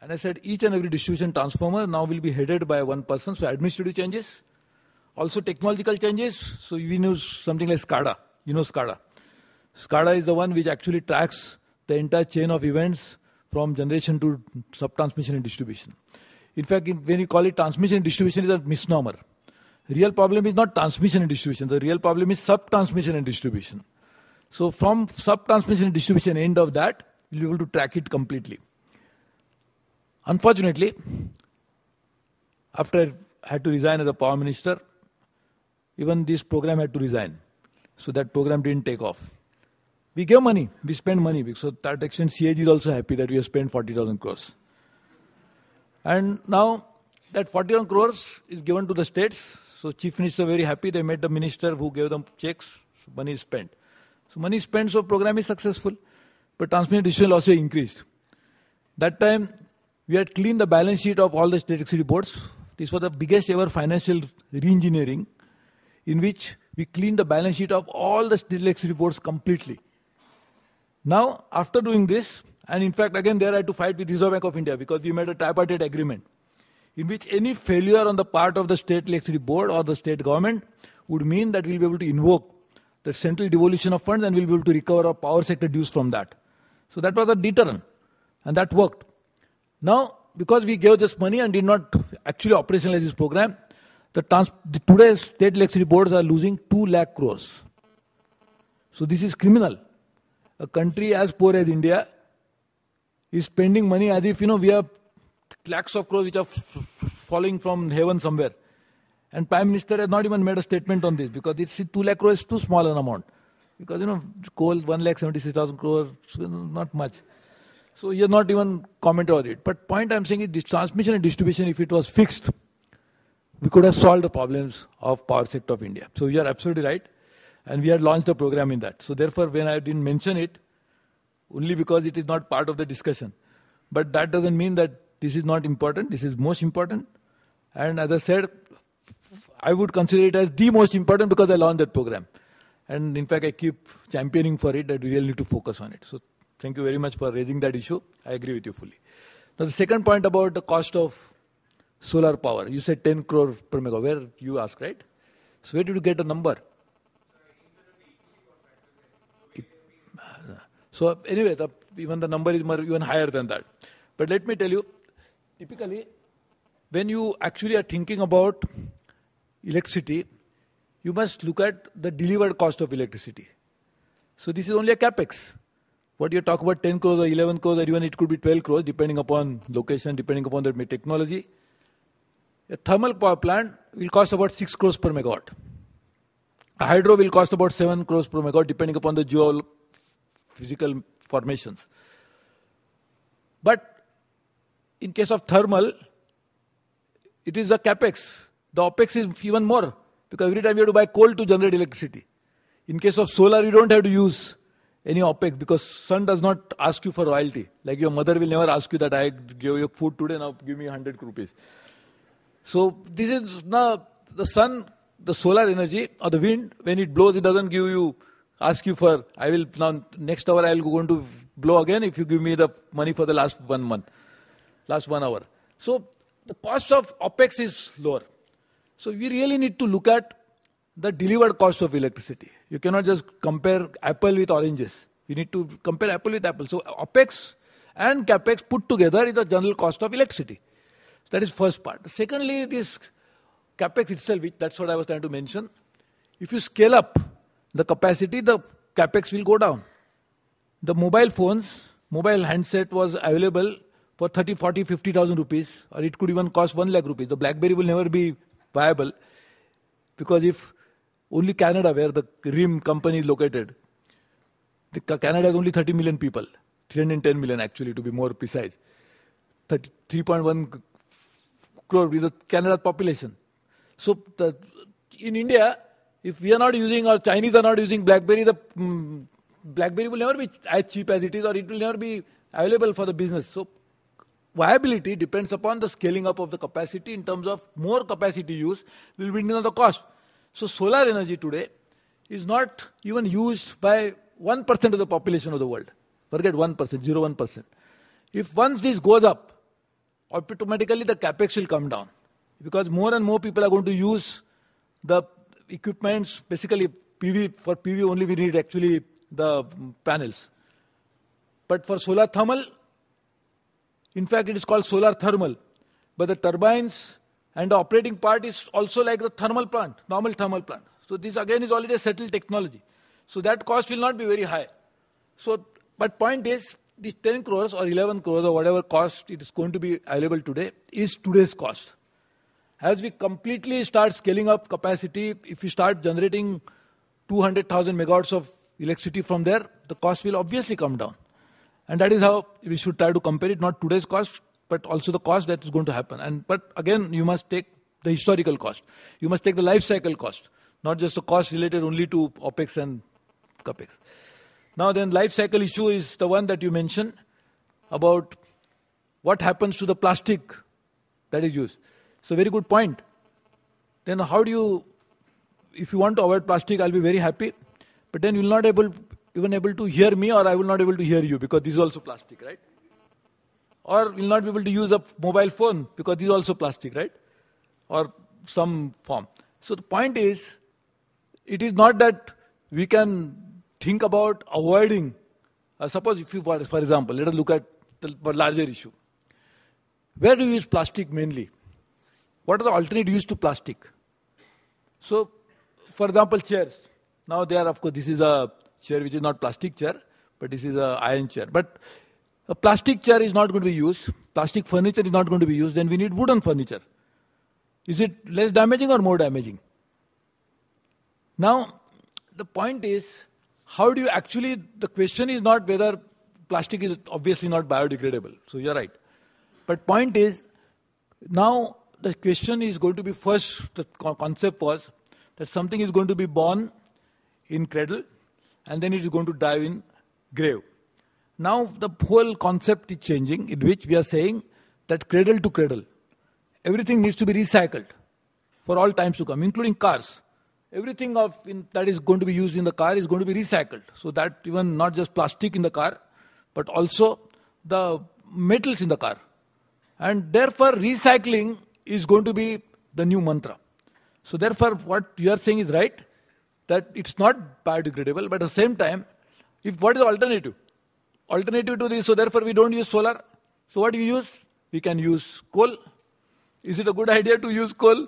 And I said each and every distribution transformer now will be headed by one person. So administrative changes, also technological changes. So we use something like SCADA. You know SCADA. SCADA is the one which actually tracks the entire chain of events from generation to sub-transmission and distribution. In fact, when you call it transmission and distribution, is a misnomer. Real problem is not transmission and distribution. The real problem is sub-transmission and distribution. So from sub-transmission and distribution end of that, you'll be able to track it completely. Unfortunately, after I had to resign as a power minister, even this program had to resign. So that program didn't take off. We gave money, we spent money. So that extent, CAG is also happy that we have spent 40,000 crores. And now that 41 crores is given to the states. So chief minister very happy. They met the minister who gave them checks. So money is spent. So money spent, so program is successful. But transmission distribution also increased. That time we had cleaned the balance sheet of all the state electricity boards. This was the biggest ever financial re-engineering in which we cleaned the balance sheet of all the state electricity boards completely. Now, after doing this, and in fact, again, there I had to fight with Reserve Bank of India because we made a tripartite agreement in which any failure on the part of the state electricity board or the state government would mean that we'll be able to invoke the central devolution of funds and we'll be able to recover our power sector dues from that. So that was a deterrent and that worked. Now, because we gave this money and did not actually operationalize this program, the, trans- the today's state electricity boards are losing 2 lakh crores. So this is criminal. A country as poor as India is spending money as if, you know, we have lakhs of crores which are f- falling from heaven somewhere. And Prime Minister has not even made a statement on this because it's 2 lakh crores is too small an amount. Because, you know, coal 1 lakh 76,000 crores, not much. So has not even commented on it. But point I'm saying is this transmission and distribution, if it was fixed, we could have solved the problems of power sector of India. So you are absolutely right. And we had launched a program in that. So therefore, when I didn't mention it, only because it is not part of the discussion. But that doesn't mean that this is not important. This is most important. And as I said, I would consider it as the most important because I launched that program. And in fact, I keep championing for it that we really need to focus on it. So thank you very much for raising that issue. I agree with you fully. Now, the second point about the cost of solar power. You said 10 crore per megawatt. Where you asked, right? So where did you get the number? So anyway, the, even the number is more, even higher than that. But let me tell you, typically, when you actually are thinking about electricity, you must look at the delivered cost of electricity. So this is only a capex. What you talk about 10 crores or 11 crores or even it could be 12 crores depending upon location, depending upon the technology. A thermal power plant will cost about 6 crores per megawatt. A hydro will cost about 7 crores per megawatt depending upon the geophysical formations. But in case of thermal, it is a capex. The opex is even more because every time you have to buy coal to generate electricity. In case of solar, you don't have to use any OPEX because sun does not ask you for royalty. Like your mother will never ask you that I gave you food today, now give me 100 rupees. So this is now the sun, the solar energy or the wind, when it blows, it doesn't give you, ask you for, I will now, next hour I will go to blow again if you give me the money for the last one month, last one hour. So the cost of OPEX is lower. So we really need to look at the delivered cost of electricity. You cannot just compare apple with oranges. You need to compare apple with apple. So OPEX and CAPEX put together is the general cost of electricity. That is first part. Secondly, this capex itself, which that's what I was trying to mention. If you scale up the capacity, the capex will go down. The mobile phones, mobile handset was available for 30, 40, 50,000 rupees, or it could even cost 1 lakh rupees. The Blackberry will never be viable because if only Canada, where the RIM company is located, Canada has only 30 million people, 310 million actually to be more precise. 3.1 crore is the Canada population. So the, in India, if we are not using or Chinese are not using BlackBerry, the um, BlackBerry will never be as cheap as it is, or it will never be available for the business. So viability depends upon the scaling up of the capacity in terms of more capacity use will bring down the cost. So solar energy today is not even used by 1% of the population of the world. Forget 1%, 0.1%. If once this goes up, automatically the capex will come down because more and more people are going to use the equipments. Basically, PV for PV only we need actually the panels. But for solar thermal, in fact, it is called solar thermal. But the turbines and the operating part is also like the thermal plant, normal thermal plant. So this again is already a settled technology. So that cost will not be very high. So, but point is, this 10 crores or 11 crores or whatever cost it is going to be available today is today's cost. As we completely start scaling up capacity, if we start generating 200,000 megawatts of electricity from there, the cost will obviously come down. And that is how we should try to compare it, not today's cost, but also the cost that is going to happen. And but again, you must take the historical cost. You must take the life cycle cost, not just the cost related only to OPEX and CAPEX. Now then, life cycle issue is the one that you mentioned about what happens to the plastic that is used. So very good point. Then how do you, if you want to avoid plastic, I'll be very happy. But then you'll not able even able to hear me or I will not able to hear you because this is also plastic, right? Or will not be able to use a mobile phone because this is also plastic, right? Or some form. So the point is, it is not that we can think about avoiding. Uh, suppose if you, for, for example, let us look at the larger issue. Where do we use plastic mainly? What are the alternate use to plastic? So, for example, chairs. Now they are, of course, this is a chair which is not plastic chair, but this is a iron chair. But a plastic chair is not going to be used. Plastic furniture is not going to be used. Then we need wooden furniture. Is it less damaging or more damaging? Now, the point is, how do you actually, the question is not whether plastic is obviously not biodegradable. So you're right. But point is, now the question is going to be first, the concept was that something is going to be born in cradle and then it is going to die in grave. Now the whole concept is changing in which we are saying that cradle to cradle, everything needs to be recycled for all times to come, including cars. Everything of in, that is going to be used in the car is going to be recycled. So that even not just plastic in the car, but also the metals in the car. And therefore recycling is going to be the new mantra. So therefore what you are saying is right that it's not biodegradable, but at the same time, if what is the alternative? Alternative to this, so therefore we don't use solar. So what do we use? We can use coal. Is it a good idea to use coal?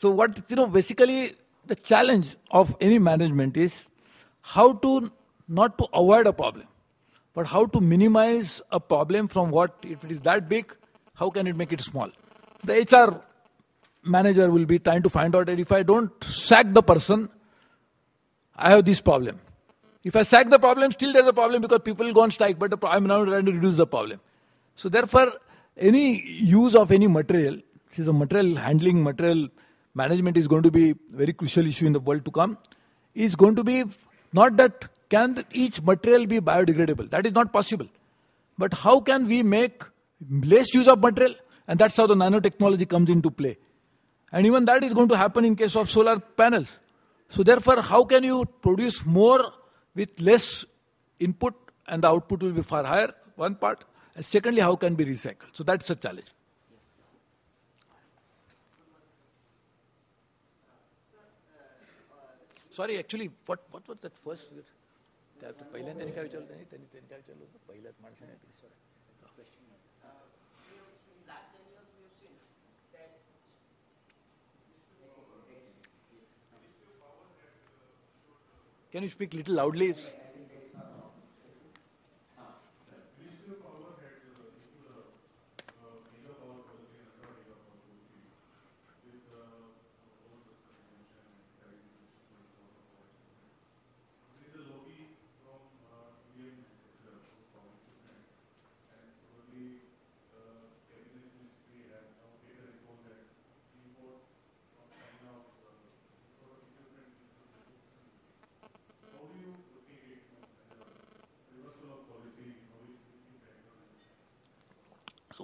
So what you know, basically the challenge of any management is how to not to avoid a problem, but how to minimize a problem from what if it is that big, how can it make it small? The HR manager will be trying to find out that if I don't sack the person, I have this problem. If I sack the problem, still there's a problem because people go on strike, but I'm now trying to reduce the problem. So therefore, any use of any material, this is a material handling, material management is going to be very crucial issue in the world to come, is going to be not that can each material be biodegradable. That is not possible. But how can we make less use of material? And that's how the nanotechnology comes into play. And even that is going to happen in case of solar panels. So therefore, how can you produce more with less input and the output will be far higher? One part. And secondly, how can be recycled? So that's a challenge. Sorry actually what what was that first पहिल्यांदा त्यांनी काय विचारलं त्यांनी त्यांनी त्यांनी काय विचारलं होतं पहिल्याच माणसाने Can you speak little loudly? So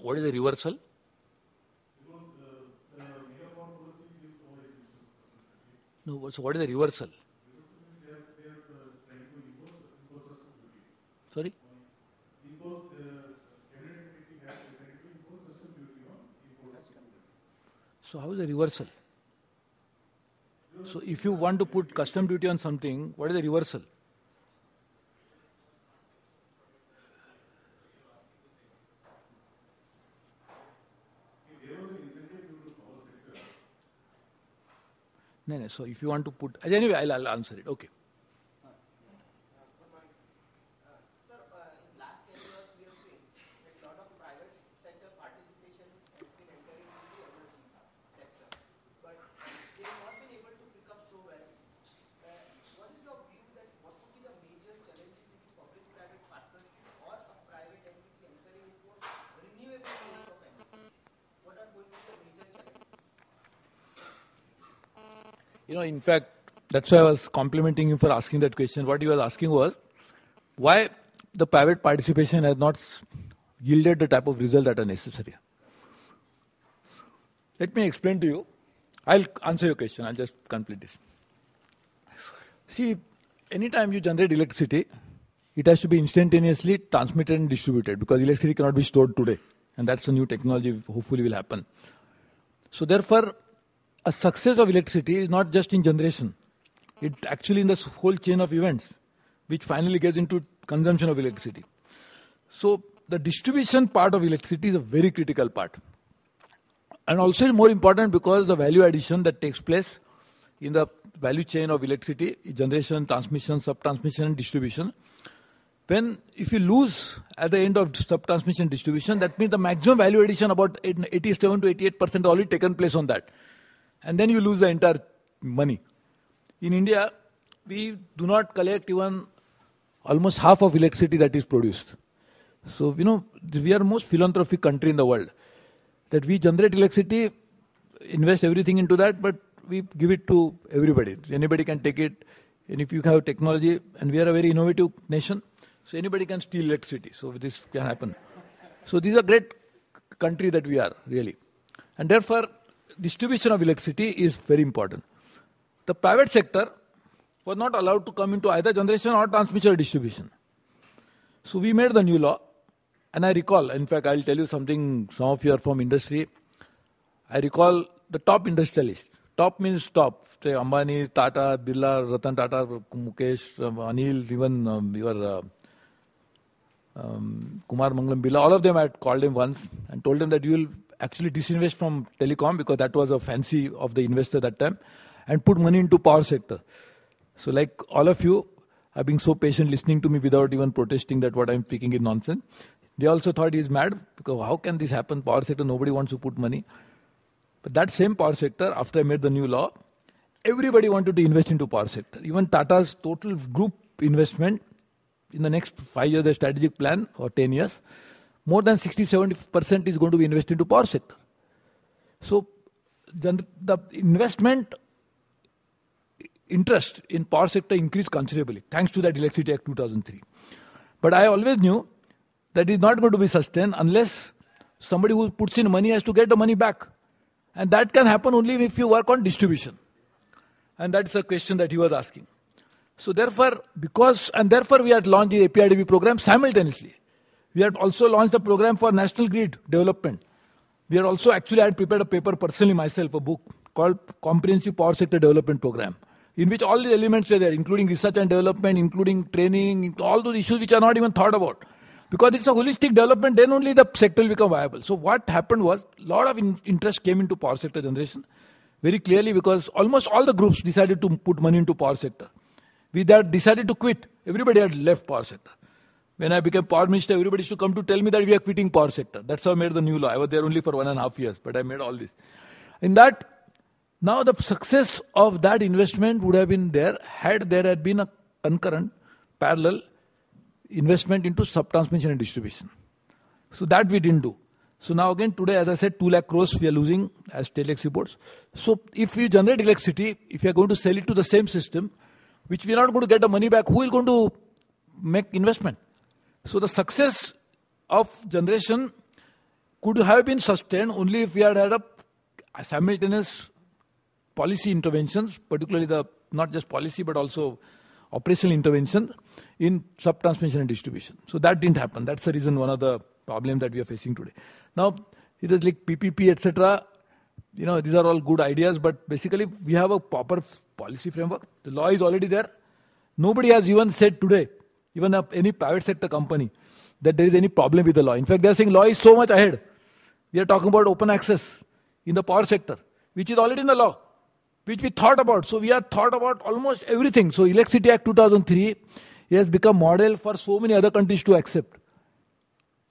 what is the reversal? No, so what is the reversal? Sorry? So how is the reversal? So if you want to put custom duty on something, what is the reversal? No, no. So if you want to put, anyway, I'll, I'll answer it. Okay. You know, in fact, that's why I was complimenting him for asking that question. What he was asking was why the private participation has not yielded the type of results that are necessary. Let me explain to you. I'll answer your question. I'll just complete this. See, anytime you generate electricity, it has to be instantaneously transmitted and distributed because electricity cannot be stored today. And that's a new technology, hopefully, will happen. So, therefore, a success of electricity is not just in generation. It actually in the whole chain of events, which finally gets into consumption of electricity. So the distribution part of electricity is a very critical part. And also more important because the value addition that takes place in the value chain of electricity, generation, transmission, sub-transmission and distribution. When if you lose at the end of sub-transmission distribution, that means the maximum value addition about 87 to 88 percent already taken place on that and then you lose the entire money. In India, we do not collect even almost half of electricity that is produced. So, you know, we are most philanthropic country in the world. That we generate electricity, invest everything into that, but we give it to everybody. Anybody can take it. And if you have technology, and we are a very innovative nation, so anybody can steal electricity. So this can happen. So this is a great country that we are, really. And therefore, distribution of electricity is very important. The private sector was not allowed to come into either generation or transmission or distribution. So we made the new law. And I recall, in fact, I'll tell you something, some of you are from industry. I recall the top industrialists. Top means top. Say Ambani, Tata, Birla, Ratan Tata, Mukesh, um, Anil, even um, your uh, um, Kumar Mangalam Birla, all of them I had called him once and told them that you will actually disinvest from telecom because that was a fancy of the investor that time and put money into power sector. So like all of you are being so patient listening to me without even protesting that what I'm speaking is nonsense. They also thought he's mad because how can this happen? Power sector, nobody wants to put money. But that same power sector, after I made the new law, everybody wanted to invest into power sector. Even Tata's total group investment in the next five years, the strategic plan or 10 years, more than 60 70% is going to be invested into power sector. So the investment interest in power sector increased considerably thanks to that Electricity Act 2003. But I always knew that is not going to be sustained unless somebody who puts in money has to get the money back. And that can happen only if you work on distribution. And that's a question that he was asking. So therefore, because, and therefore we had launched the APIDB program simultaneously. We had also launched a program for national grid development. We had also actually had prepared a paper personally myself, a book called Comprehensive Power Sector Development Program, in which all the elements were there, including research and development, including training, all those issues which are not even thought about. Because it's a holistic development, then only the sector will become viable. So what happened was, a lot of in- interest came into power sector generation, very clearly because almost all the groups decided to put money into power sector. We that decided to quit. Everybody had left power sector. When I became power minister, everybody used to come to tell me that we are quitting power sector. That's how I made the new law. I was there only for one and a half years, but I made all this. In that, now the success of that investment would have been there had there had been a concurrent, parallel investment into sub-transmission and distribution. So that we didn't do. So now again today, as I said, 2 lakh crores we are losing as telex reports. So if we generate electricity, if we are going to sell it to the same system, which we are not going to get the money back, who is going to make investment? So the success of generation could have been sustained only if we had had a simultaneous policy interventions, particularly the not just policy but also operational intervention in sub-transmission and distribution. So that didn't happen. That's the reason one of the problems that we are facing today. Now it is like PPP etc. you know, these are all good ideas, but basically we have a proper policy framework. The law is already there. Nobody has even said today, even any private sector company, that there is any problem with the law. In fact, they are saying law is so much ahead. We are talking about open access in the power sector, which is already in the law, which we thought about. So we have thought about almost everything. So Electricity Act 2003 has become model for so many other countries to accept.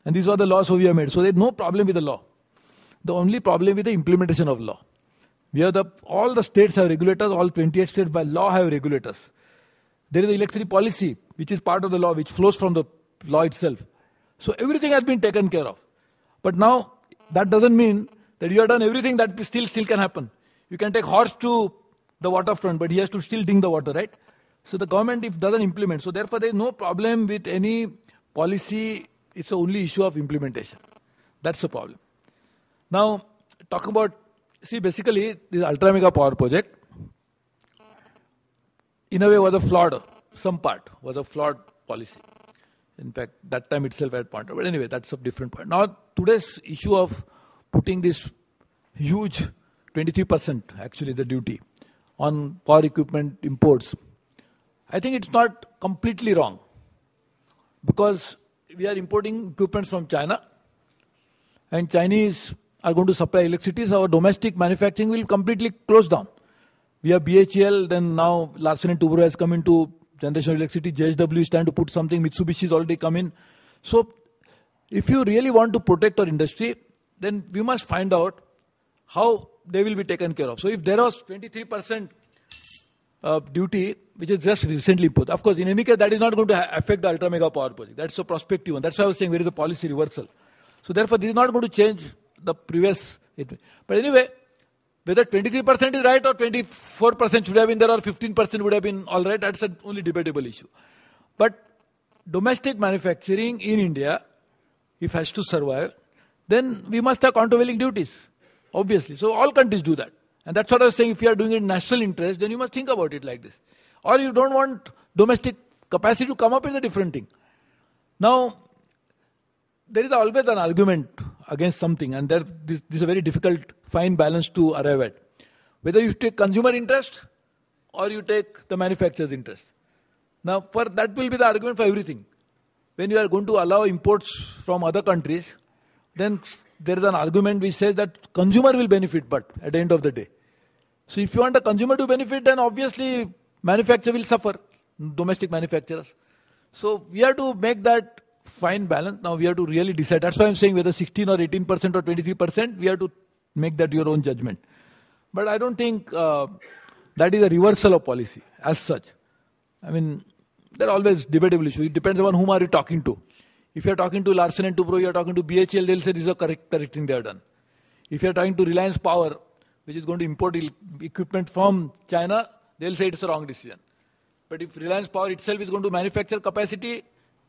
And these were the laws we have made. So there's no problem with the law. The only problem with the implementation of law. We have the, all the states have regulators, all 28 states by law have regulators. There is the electricity policy, which is part of the law, which flows from the law itself. So everything has been taken care of. But now that doesn't mean that you have done everything that still still can happen. You can take horse to the waterfront, but he has to still ding the water, right? So the government if doesn't implement, so therefore there is no problem with any policy. It's only issue of implementation. That's the problem. Now talk about see basically this ultra mega power project in a way was a flawed some part was a flawed policy. In fact, that time itself had pointed. But anyway, that's a different point. Now today's issue of putting this huge 23% actually the duty on power equipment imports. I think it's not completely wrong because we are importing equipment from China and Chinese are going to supply electricity, so our domestic manufacturing will completely close down. We have BHEL, then now Larsen and Toubro has come into generation electricity. JSW is trying to put something. Mitsubishi has already come in. So, if you really want to protect our industry, then we must find out how they will be taken care of. So, if there was 23% uh, duty, which is just recently put, of course, in any case, that is not going to affect the ultra mega power project. That's a prospective one. That's why I was saying there is a policy reversal. So, therefore, this is not going to change the previous. But anyway, whether 23% is right or 24% should have been there or 15% would have been all right, that's an only debatable issue. But domestic manufacturing in India, if has to survive, then we must have countervailing duties, obviously. So all countries do that. And that's what I was saying. If you are doing it in national interest, then you must think about it like this. Or you don't want domestic capacity to come up is a different thing. Now, there is always an argument against something, and there, this, this is a very difficult, fine balance to arrive at. Whether you take consumer interest or you take the manufacturer's interest. Now, for that will be the argument for everything. When you are going to allow imports from other countries, then there is an argument which says that consumer will benefit, but at the end of the day. So if you want the consumer to benefit, then obviously manufacturer will suffer, domestic manufacturers. So we have to make that fine balance. Now we have to really decide. That's why I'm saying whether 16 or 18 percent or 23 percent, we have to make that your own judgment. But I don't think uh, that is a reversal of policy as such. I mean, there are always debatable issues. It depends on whom are you talking to. If you're talking to Larsen and Toubro, you're talking to BHEL, they'll say this is a correct, correct thing they have done. If you're talking to Reliance Power, which is going to import equipment from China, they'll say it's a wrong decision. But if Reliance Power itself is going to manufacture capacity,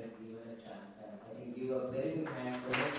that we were a chance. I think you were very good hand for.